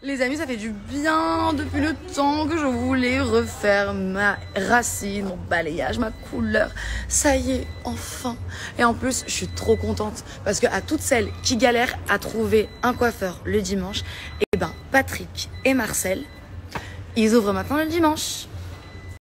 Les amis, ça fait du bien depuis le temps que je voulais refaire ma racine, mon balayage, ma couleur. Ça y est, enfin. Et en plus, je suis trop contente parce que à toutes celles qui galèrent à trouver un coiffeur le dimanche, eh ben Patrick et Marcel, ils ouvrent maintenant le dimanche.